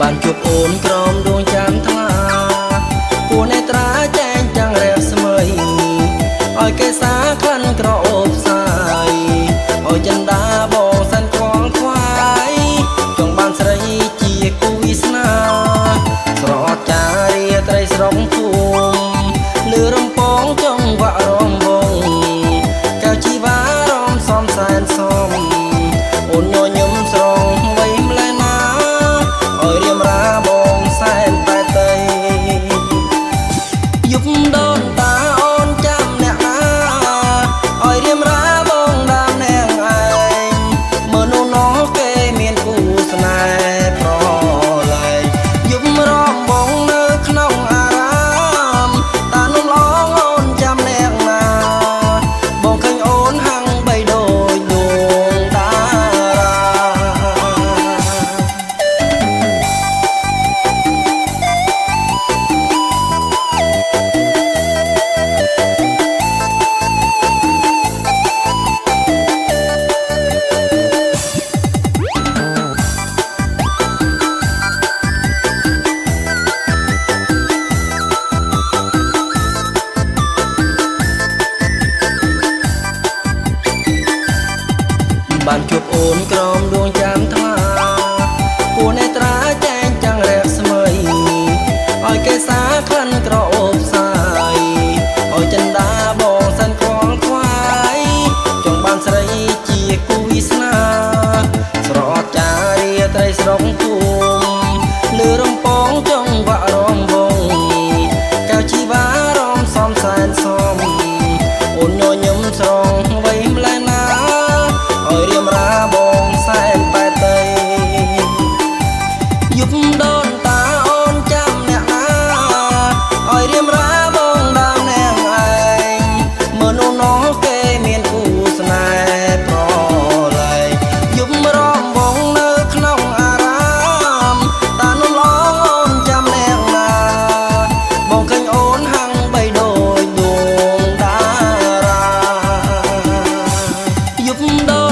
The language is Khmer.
បានជួបអូនក្រោមដួងច័ន្ទថ្លាគួរអ្នកត្រាចែងចាំងរះស្មីឲ្យគេសាខាន់ក្រអូ បានជួបអូនក្រមដួងចាំថ្លាគួរអ្នកត្រាចែងចាំងរះស្មីឲ្យគេសាខ្លាន់ក្រអូបសាយឲ្យចិនដាបងសិនខលខ្វាយចង់បានស្រីជាគូវាសនាស្រអត់ចារីត្រីស្រុកភូមិលឺរំ giúp đỡ.